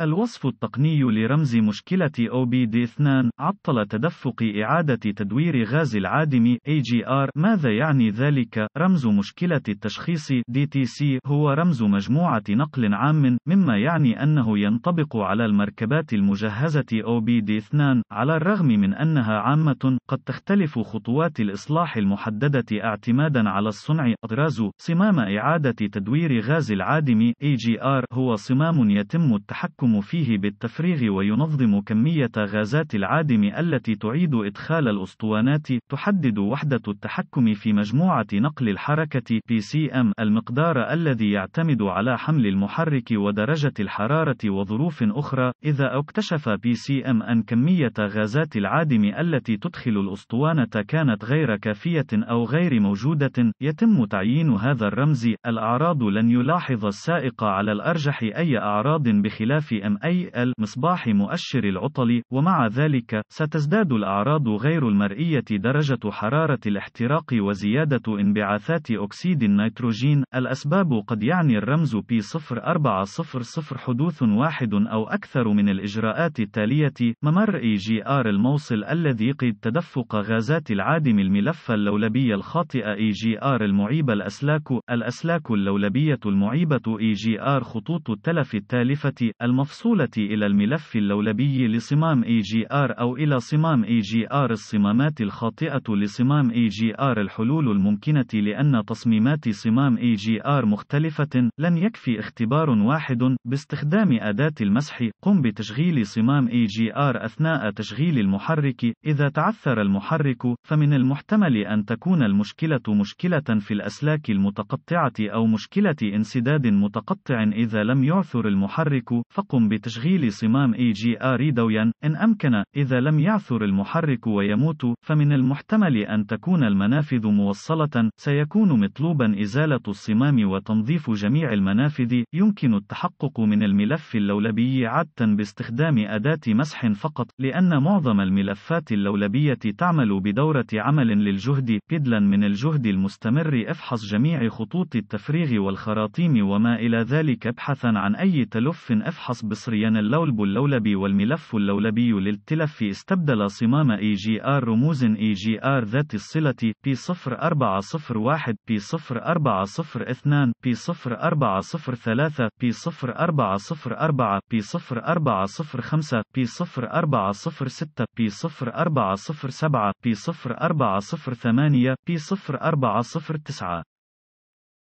الوصف التقني لرمز مشكلة OBD2 عطل تدفق إعادة تدوير غاز العادم AGR ماذا يعني ذلك؟ رمز مشكلة التشخيص DTC هو رمز مجموعة نقل عام مما يعني أنه ينطبق على المركبات المجهزة OBD2 على الرغم من أنها عامة قد تختلف خطوات الإصلاح المحددة اعتمادا على الصنع. أطراز صمام إعادة تدوير غاز العادم AGR هو صمام يتم التحكم فيه بالتفريغ وينظم كمية غازات العادم التي تعيد إدخال الأسطوانات تحدد وحدة التحكم في مجموعة نقل الحركة PCM المقدار الذي يعتمد على حمل المحرك ودرجة الحرارة وظروف أخرى. إذا اكتشف PCM أن كمية غازات العادم التي تدخل الأسطوانة كانت غير كافية أو غير موجودة يتم تعيين هذا الرمز. الأعراض لن يلاحظ السائق على الأرجح أي أعراض بخلاف MAL مصباح مؤشر العطل ومع ذلك ستزداد الأعراض غير المرئية درجة حرارة الاحتراق وزيادة انبعاثات أكسيد النيتروجين. الأسباب قد يعني الرمز P0400 حدوث واحد أو أكثر من الإجراءات التالية. ممر EGR الموصل الذي قد تدفق غازات العادم الملف اللولبي الخاطئ EGR المعيب الأسلاك الأسلاك اللولبية المعيبة. EGR خطوط التلف التالفة المفصولة إلى الملف اللولبي لصمام EGR أو إلى صمام EGR الصمامات الخاطئة لصمام EGR الحلول الممكنة لأن تصميمات صمام EGR مختلفة. لن يكفي اختبار واحد. باستخدام أداة المسح قم بتشغيل صمام EGR أثناء تشغيل المحرك. إذا تعثر المحرك فمن المحتمل أن تكون المشكلة مشكلة في الأسلاك المتقطعة أو مشكلة انسداد متقطع إذا لم يعثر المحرك فقم بتشغيل صمام EGR دويا إن أمكن إذا لم يعثر المحرك ويموت فمن المحتمل أن تكون المنافذ موصلة سيكون مطلوبا إزالة الصمام وتنظيف جميع المنافذ يمكن التحقق من الملف اللولبي عادة باستخدام أداة مسح فقط لأن معظم الملفات اللولبية تعمل بدورة عمل للجهد بدلا من الجهد المستمر افحص جميع خطوط التفريغ والخراطيم وما إلى ذلك ابحثا عن أي تلف افحص بصريا اللولب اللولبي والملف اللولبي للتلف استبدل صمام EGR رموز EGR ذات الصلة P0401 P0402 P0403 P0404 P0405 P0406 P0407 P0408 P0409